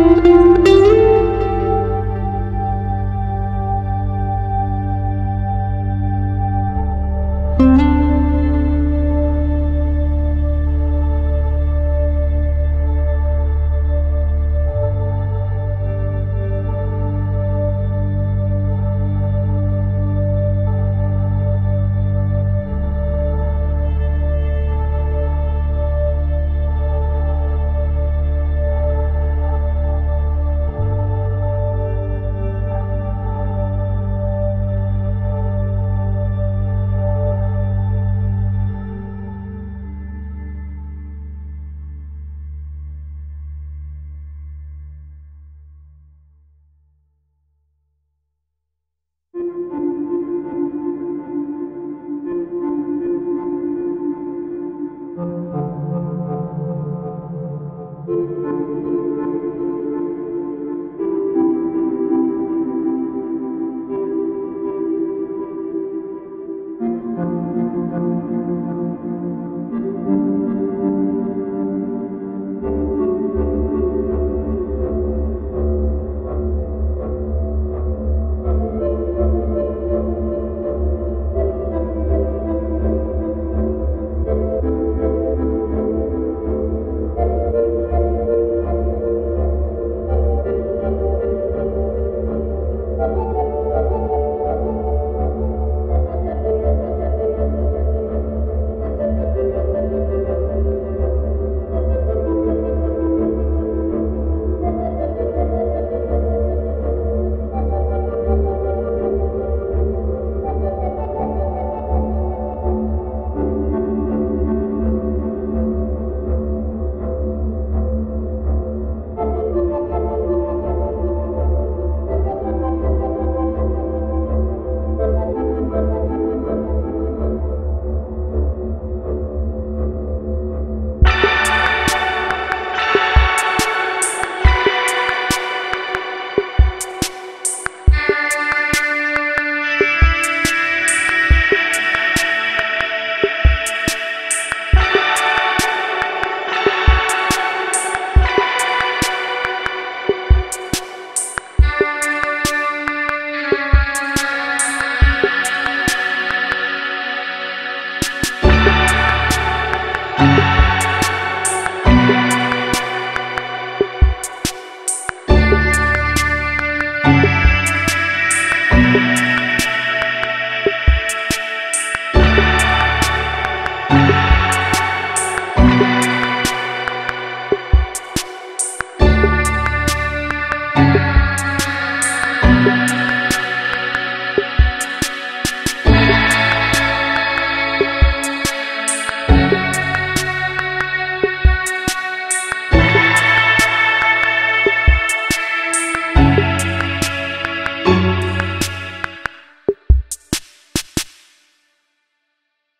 Música